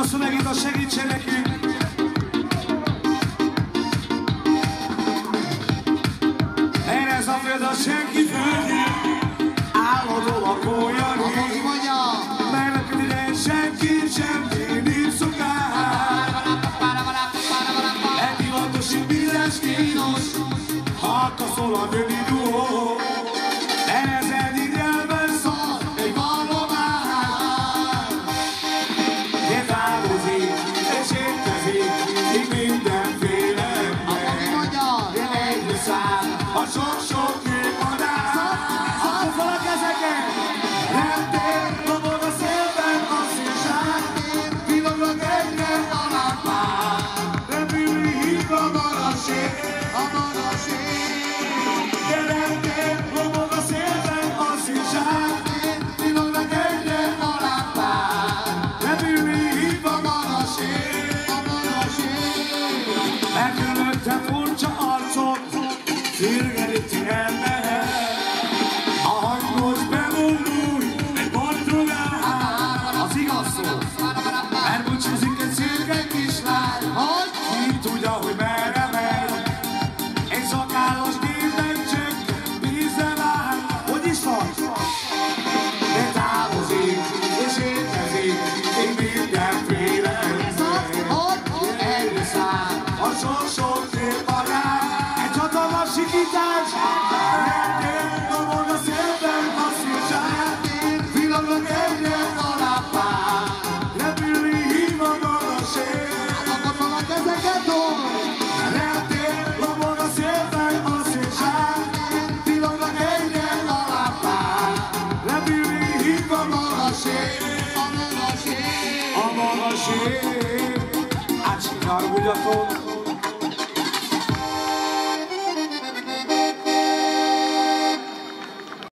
azt megint a segítsen nekünk. Erre ez a föld a senki földjén, állandó lakója mondja, Mert ide senki sem nincs szokás. Eldivatos, minden stílus, halka szól a női duó. Megölötte furcsa arcot, szürgelíti ember. A hangos bevonul egy patrogán, az igaz szó. Elbúcsúzik egy szürke kislány, Hogy? ki tudja, hogy merre megy. Egy szakállas gépben hogy is van? De távozik, és érkezik, száll a sok-sok népmadár. Egy hatalmas sikítás, reptér, dobog a szélben a. Villognak egyre a lámpák, repülni hív a fel a kezeket, hogy? Reptér, dobog a szélben a szívság.